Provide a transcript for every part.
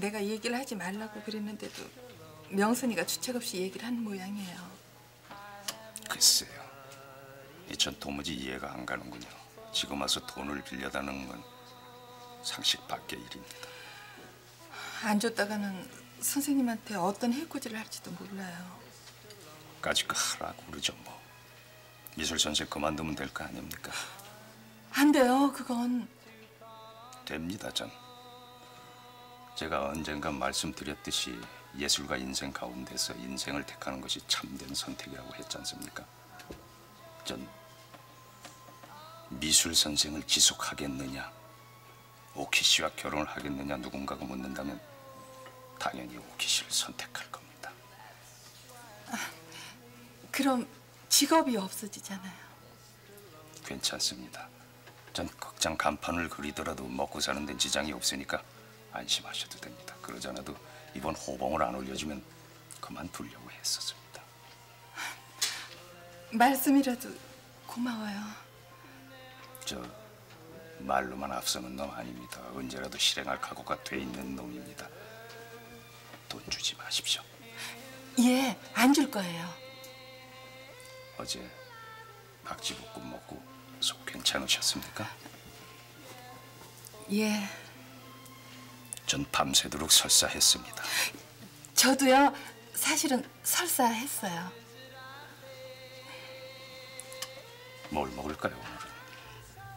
내가 얘기를 하지 말라고 그랬는데도 명선이가 주책 없이 얘기를 하는 모양이에요. 글쎄요. 이전 도무지 이해가 안 가는군요. 지금 와서 돈을 빌려다는 건 상식 밖의 일입니다. 안 줬다가는 선생님한테 어떤 해코지를 할지도 몰라요. 까짓 거 하라고 그러죠 뭐. 미술 선생 그만두면 될 거 아닙니까? 안 돼요, 그건. 됩니다 전. 제가 언젠가 말씀드렸듯이 예술가 인생 가운데서 인생을 택하는 것이 참된 선택이라고 했지 않습니까? 전 미술 선생을 지속하겠느냐, 오키 씨와 결혼을 하겠느냐 누군가가 묻는다면 당연히 오키 씨를 선택할 겁니다. 그럼 직업이 없어지잖아요. 괜찮습니다. 전 극장 간판을 그리더라도 먹고 사는 데는 지장이 없으니까 안심하셔도 됩니다. 그러잖아도 이번 호봉을 안 올려주면 그만두려고 했었습니다. 말씀이라도 고마워요. 저 말로만 앞서는 놈 아닙니다. 언제라도 실행할 각오가 돼 있는 놈입니다. 돈 주지 마십시오. 예, 안 줄 거예요. 어제 박지볶음 먹고 속 괜찮으셨습니까? 예, 전 밤새도록 설사했습니다. 저도요. 사실은 설사했어요. 뭘 먹을까요 오늘은?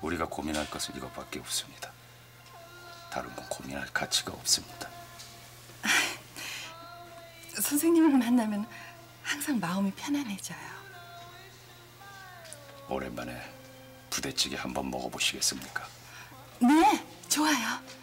우리가 고민할 것은 이것밖에 없습니다. 다른 건 고민할 가치가 없습니다. 선생님을 만나면 항상 마음이 편안해져요. 오랜만에 부대찌개 한번 먹어보시겠습니까? 네, 좋아요.